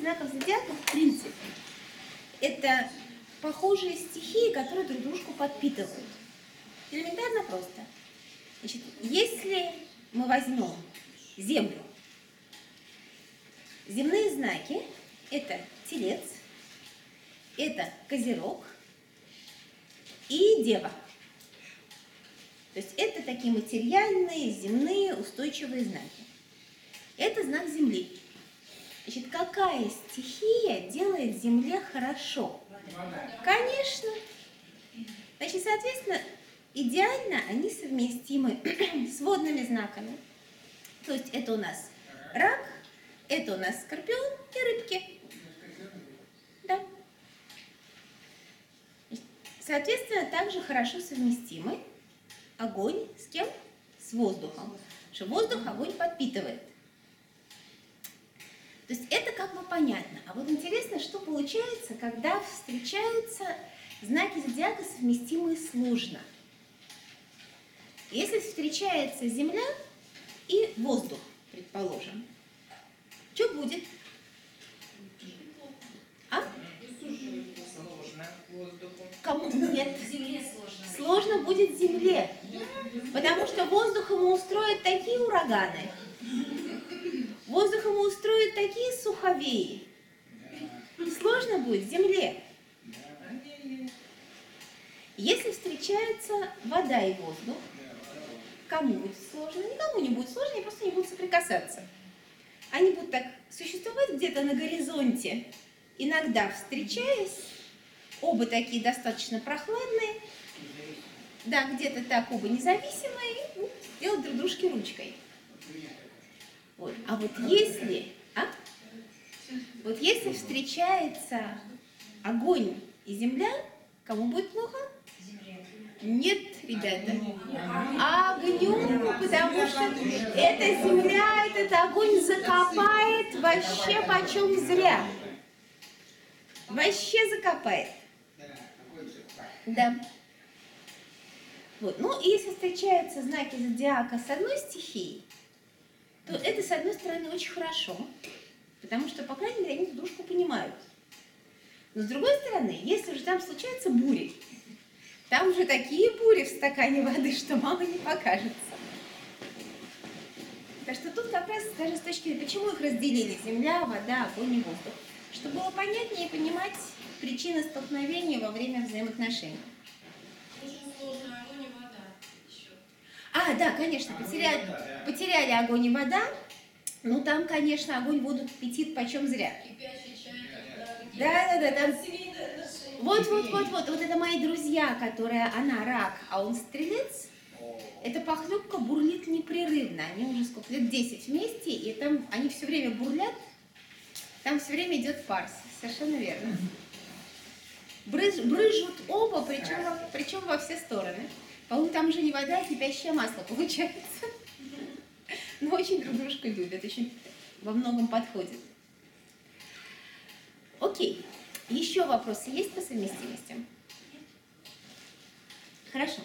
знаков зодиака, в принципе, это похожие стихии, которые друг дружку подпитывают. Элементарно просто. Значит, если мы возьмем Землю, земные знаки – это Телец, это Козерог и Дева. То есть это такие материальные, земные, устойчивые знаки. Это знак Земли. Какая стихия делает Земле хорошо? Конечно. Значит, соответственно, идеально они совместимы с водными знаками. То есть это у нас рак, это у нас скорпион и рыбки. Да. Соответственно, также хорошо совместимы огонь с кем? С воздухом. Потому что воздух огонь подпитывает. То есть это как бы понятно. А вот интересно, что получается, когда встречаются знаки зодиака, совместимые сложно. Если встречается Земля и воздух, предположим, что будет? А? Кому? Нет. Земле сложно. Сложно будет Земле, потому что воздух ему устроит такие ураганы, воздух ему устроит суховеи. Сложно будет Земле. Если встречаются вода и воздух, кому будет сложно? Никому не будет сложно, они просто не будут соприкасаться. Они будут так существовать где-то на горизонте, иногда встречаясь, оба такие достаточно прохладные, да, где-то так оба независимые, ну, делать друг дружке ручкой. Вот. А вот если? Вот если встречается огонь и земля, кому будет плохо? Нет, ребята. Огню, потому что эта земля, этот огонь закопает вообще почем зря. Вообще закопает. Да. Вот. Ну, если встречаются знаки зодиака с одной стихией, то это, с одной стороны, очень хорошо, потому что, по крайней мере, они друг дружку понимают. Но с другой стороны, если же там случаются бури, там уже такие бури в стакане воды, что мама не покажется. Так что тут как раз даже с точки зрения, почему их разделили, земля, вода, огонь и воздух, чтобы было понятнее понимать причины столкновения во время взаимоотношений. А, да, конечно, потеряли, потеряли огонь и вода. Ну, там, конечно, огонь воду кипятит почем зря. Кипящий чай, когда Да, да, да, там... Вот, вот, вот, вот, вот это мои друзья, которая, она рак, а он стрелец. Эта похлебка бурлит непрерывно. Они уже сколько лет, 10 вместе, и там они все время бурлят. Там все время идет фарс. Совершенно верно. Брыж- брыжут оба, причем, во- причем во все стороны. По-моему, там уже не вода, а кипящее масло получается. Очень друг дружку любят, очень во многом подходит. Окей. Еще вопросы есть по совместимости? Хорошо.